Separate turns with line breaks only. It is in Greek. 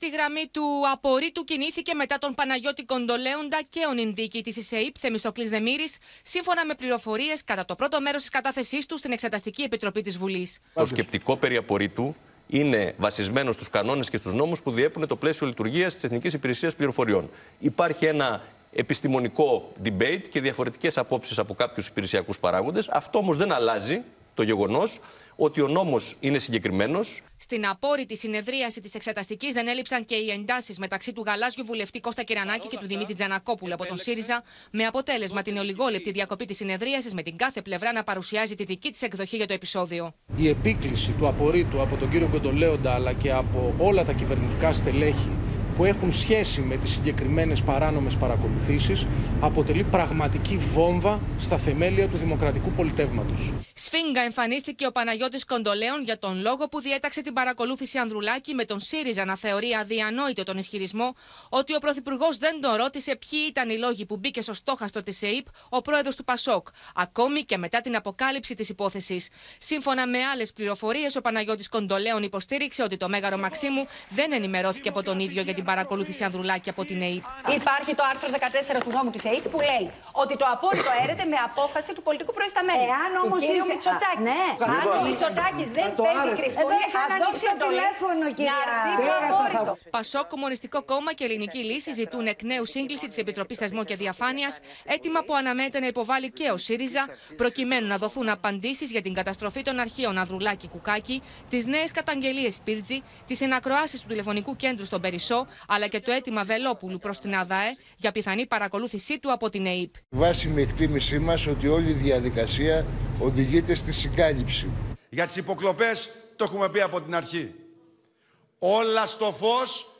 Στη γραμμή του απορρίτου κινήθηκε μετά τον Παναγιώτη Κοντολέοντα και ο νυνδίκη της ΙΣΕΙΠ Θεμιστοκλής Δεμήρης, σύμφωνα με πληροφορίες κατά το πρώτο μέρος της κατάθεσής του στην Εξεταστική Επιτροπή της Βουλής.
Το σκεπτικό περί απορρίτου είναι βασισμένο στους κανόνες και στους νόμους που διέπουν το πλαίσιο λειτουργίας της Εθνικής Υπηρεσίας Πληροφοριών. Υπάρχει ένα επιστημονικό debate και διαφορετικές απόψεις από κάποιους υπηρεσιακούς παράγοντες. Αυτό όμως δεν αλλάζει το γεγονός ότι ο νόμος είναι συγκεκριμένος.
Στην απόρριτη συνεδρίαση της εξεταστικής δεν έλειψαν και οι εντάσεις μεταξύ του γαλάζιου βουλευτή Κώστα Κυρανάκη και του Δημήτρη Τζανακόπουλου από τον ΣΥΡΙΖΑ, με αποτέλεσμα την ολιγόλεπτη διακοπή της συνεδρίασης με την κάθε πλευρά να παρουσιάζει τη δική της εκδοχή για το επεισόδιο.
Η επίκληση του απορρίτου από τον κύριο Κοντολέοντα αλλά και από όλα τα κυβερνητικά στελέχη που έχουν σχέση με τις συγκεκριμένες παράνομες παρακολουθήσεις αποτελεί πραγματική βόμβα στα θεμέλια του δημοκρατικού πολιτεύματος.
Σφίγγα εμφανίστηκε ο Παναγιώτης Κοντολέων για τον λόγο που διέταξε την παρακολούθηση Ανδρουλάκη με τον ΣΥΡΙΖΑ να θεωρεί αδιανόητο τον ισχυρισμό ότι ο Πρωθυπουργός δεν τον ρώτησε ποιοι ήταν οι λόγοι που μπήκε στο στόχαστο της ΕΕΠ ο πρόεδρος του Πασόκ, ακόμη και μετά την αποκάλυψη της υπόθεσης. Σύμφωνα με άλλες πληροφορίες, ο Παναγιώτης Κοντολέων υποστήριξε ότι το Μέγαρο Μαξίμου δεν ενημερώθηκε από τον ίδιο για την παρακολούθηση Ανδρουλάκη από την ΕΕΠ.
Υπάρχει το άρθρο 14 του νόμου της ΕΕΠ που λέει ότι το απόρριτο έρεται με απόφαση του πολιτικού προϊσταμένου.
Εάν όμως
είσαι. Μητσοτάκη.
Ναι.
Αν ο Μητσοτάκης δεν παίζει κρυφτούλη,
α
δώσει
το τηλέφωνο,
κυρία.
Πασό, Κομμουνιστικό Κόμμα και Ελληνική Λύση ζητούν εκ νέου σύγκληση της Επιτροπής Θεσμών και Διαφάνειας, έτοιμα που αναμένεται να υποβάλει και ο ΣΥΡΙΖΑ, προκειμένου να δοθούν απαντήσεις για την καταστροφή των αρχείων Ανδρουλάκη Κουκάκη, τις νέες καταγγελίες Πύρτζη, τις ενακροάσεις του τηλεφωνικού κέντρου στον Περισσό, αλλά και το αίτημα Βελόπουλου προς την ΑΔΑΕ για πιθανή παρακολούθησή του από την ΕΕΠ.
Βάσιμη εκτίμησή μας ότι όλη η διαδικασία οδηγείται στη συγκάλυψη.
Για τις υποκλοπές το έχουμε πει από την αρχή. Όλα στο φως